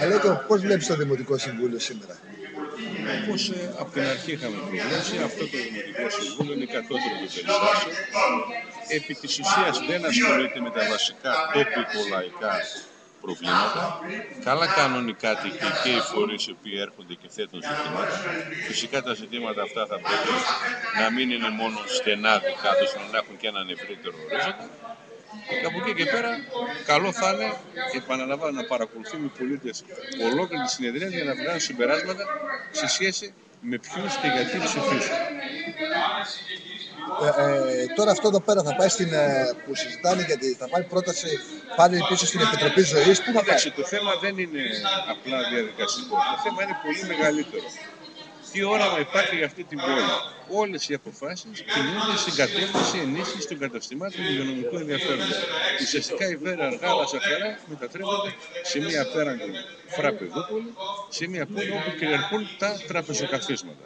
Αλέκο, πώς βλέπεις το Δημοτικό Συμβούλιο σήμερα; Όπως ε, από την αρχή είχαμε προβλέψει, αυτό το Δημοτικό Συμβούλιο είναι κατώτερο του περιστάσεων. Επί της ουσίας δεν ασχολείται με τα βασικά τοπικο-λαϊκά προβλήματα. Καλά κάνουν οι κάτοικοι και οι φορείς οι οποίοι έρχονται και θέτουν ζητήματα. Φυσικά τα ζητήματα αυτά θα πρέπει να μην είναι μόνο στενά δικά τους, να έχουν και έναν ευρύτερο ορίζοντα. Και από εκεί και πέρα, καλό θα είναι, επαναλαμβάνω, να παρακολουθούμε οι πολίτες ολόκληρη τη συνεδρία για να βγάλουν συμπεράσματα σε σχέση με ποιους και γιατί ψηφίσουν. Ε, ε, τώρα αυτό εδώ πέρα θα πάει στην, ε, που συζητάνε γιατί θα πάει πρόταση πάλι πίσω στην Επιτροπή Ζωής. Πού θα πάει; Εντάξει, το θέμα δεν είναι απλά διαδικαστικό. Το θέμα είναι πολύ μεγαλύτερο. Τι όραμα υπάρχει για αυτή την πόλη; Όλες οι αποφάσεις κινούνται στην κατεύθυνση ενίσχυσης των καταστημάτων του υγειονομικού ενδιαφέροντος. Ουσιαστικά η Βέρα Αργάλα Σαφερά μετατρέπεται σε μια απέραντη φραπεδούπολη, σε μια πόλη όπου κυριαρχούν τα τραπεζοκαθίσματα.